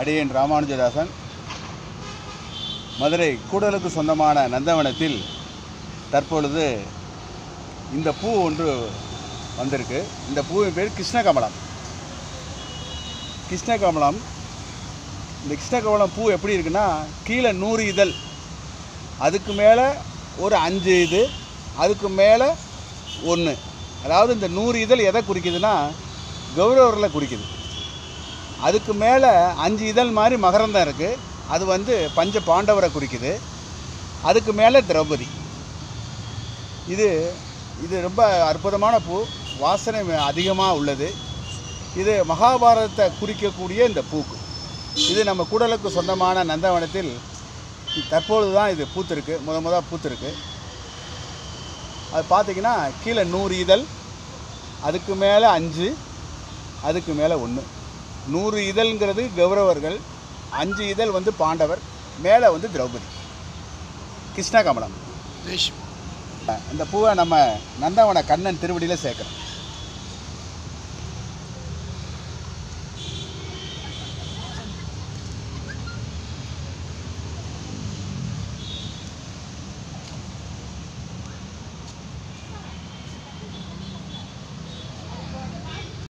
அடியன் ராமானுஜதாசன். மதுரை கூடலுக்கு சொந்தமான நந்தவனத்தில் தற்பொழுது இந்த பூ ஒன்று வந்திருக்கு. இந்த பூவின் பேர் கிருஷ்ணகமலம். கிருஷ்ணகமலம் இந்த கிருஷ்ணகமலம் பூ எப்படி இருக்குன்னா கீழே நூறு இதழ். அதுக்கு மேலே ஒரு அஞ்சு இது அதுக்கு மேலே ஒன்று அதாவது இந்த நூறு இதழ் எதை குறிக்குதுன்னா கௌரவர்களை குறிக்குது. அதுக்கு மேலே அஞ்சு இதழ் மாதிரி மகரந்தம் இருக்குது அது வந்து பஞ்ச பாண்டவரை குறிக்குது. அதுக்கு மேலே திரௌபதி. இது இது ரொம்ப அற்புதமான பூ. வாசனை அதிகமாக உள்ளது. இது மகாபாரதத்தை குறிக்கக்கூடிய இந்த பூக்கு. இது நம்ம கூடலுக்கு சொந்தமான நந்தவனத்தில் தற்பொழுது தான் இது பூத்திருக்கு. முத முத பூத்திருக்கு. அது பார்த்தீங்கன்னா கீழே நூறு இதழ் அதுக்கு மேலே அஞ்சு அதுக்கு மேலே ஒன்று. நூறு இதழ்ங்கிறது கௌரவர்கள் அஞ்சு இதழ் வந்து பாண்டவர் மேலே வந்து திரௌபதி. கிருஷ்ணகமலம். இந்த பூவை நம்ம நந்தவன கண்ணன் திருவடியில் சேர்க்குறோம்